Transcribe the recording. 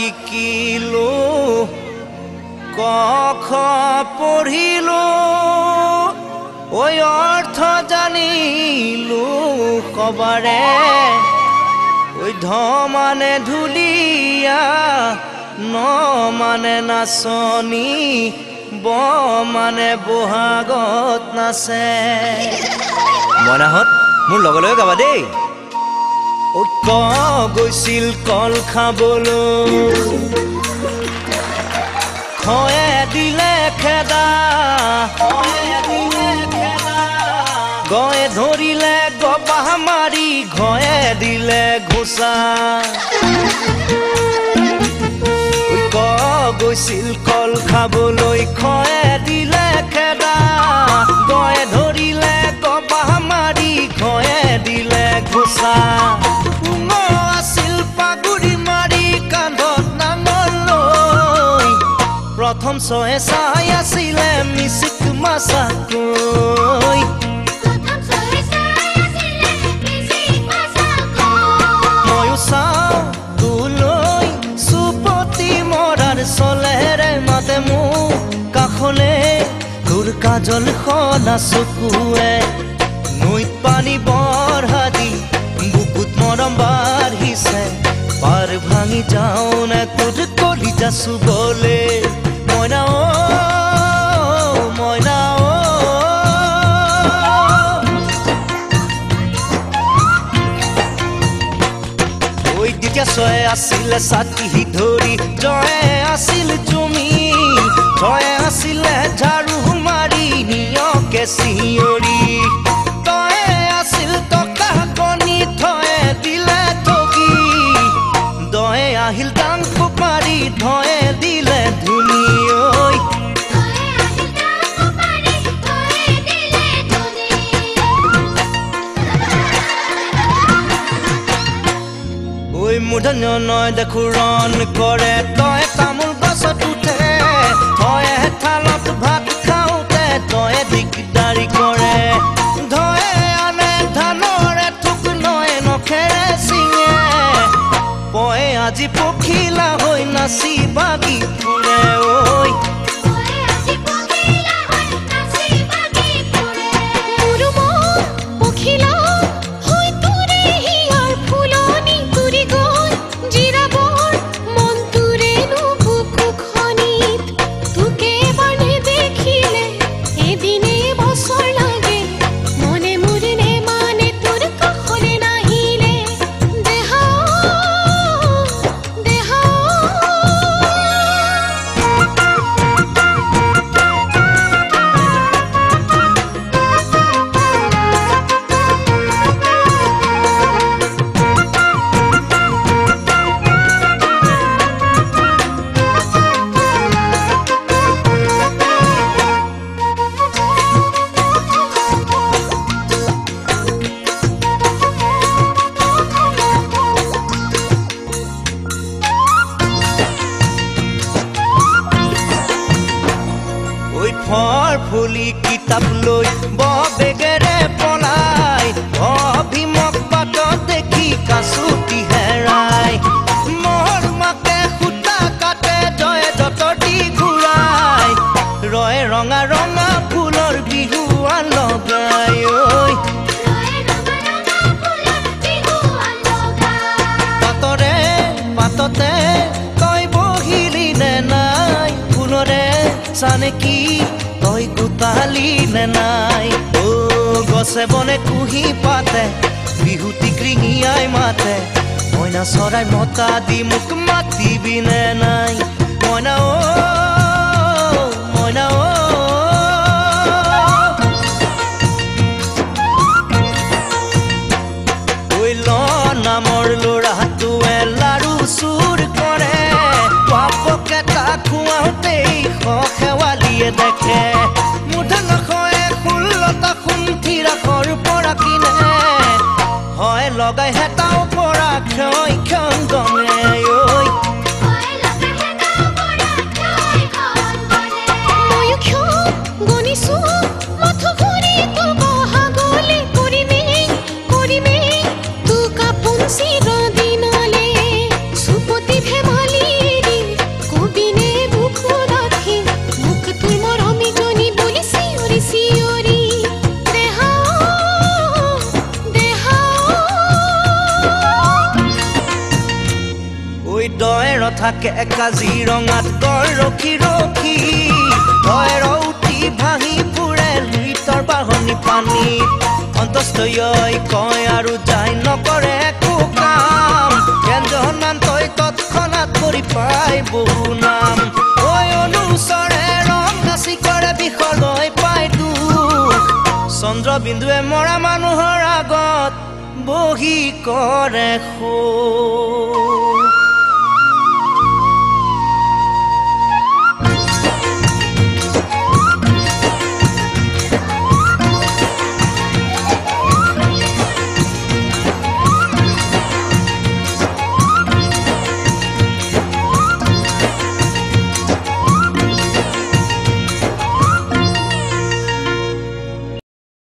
শিকিলো ক খ পঢ়িলো ঐ অৰ্থ জানিলো কবাৰে ঐ মানে ধুলীয়া ন মানে নাচনী ব মানে বহাগত নাচে। মইনাহঁত মোৰ লগে লগে গাবা দেই। ঐক্য গৈছিল কল খাবলৈ। দিলে খেদা। গয়ে ধৰিলে গবাহ মাৰি ঘয়ে দিলে ঘোচা গৈছিল কল খাবলৈ খয়ে দিলে প্ৰথম চহে চাই আছিলে মিচিক মাছাকৈ ময়ো চাওঁ তোলৈ চুপতি মৰাৰ চলেৰে মাতে মোক কাষলে তোৰ কাজল সনা চকুৱে। নৈত পানী বঢ়া দি বুকুত মৰম বাঢ়িছে। পাৰ ভাঙি যাওঁ নে তোৰ কলিজা চুবলে? ছয়ে আছিলে ছাতি ধৰি জয়ে আছিল জুমি। জয়ে ঐ মূৰ্ধন্য নয় দেখো ৰণ কৰে। তই তামোল গছত উঠে তয়ে থালত ভাত খাওঁতে তয়ে দিগদাৰি কৰে। ধয়ে আনে ধানৰে থোক নয় নখেৰে চিঙে। পয়ে আজি পখিলা হৈ নাচি বাগি ফুৰে ঐ ফুলি কিতাপ লৈ বেগেৰে পলাই অভিমক বাটত দেখি কাচুটি হেৰাই। মোৰ মাকে সূতা কাটে জয় যতৰ দি ঘূৰাই। ৰয় ৰঙা ৰঙা ফুলৰ বিহুৱান লগাই ঐ। পাতৰে পাততে তই বহিলি নে নাই? ফুলৰে চানেকি তই গোটালি নে নাই অ গছে বনে কুহি পাতে বিহুতি কৃঙিয়াই মাতে। মইনা চৰাই মতা দি মোক মাতিবি নে নাই? মইনা অ মইনা অ নামৰ ল'ৰাটোৱে লাৰু চুৰ কৰে। পাপকে তাক খুৱাওঁতেই শেৱালিয়ে দেখে। কিনে। হয় লগাই হেতাও পৰা ক্ষয় ক্ষণ থাকে কাজিৰঙাত গড় ৰখি ৰখি। হয় ৰৌতি ভাঙি ফুৰে লুইতৰ বাহনি পানীত। অন্তস্থই কয় আৰু যাই নকৰে একো কাম। ব্যঞ্জন তই তৎক্ষণাত কৰি পাই বহু নাম। ঐ অনুচৰে ৰং নাচি কৰে বিষলৈ পাই দুখ। চন্দ্ৰবিন্দুৱে মৰা মানুহৰ আগত বহি কৰে শোক।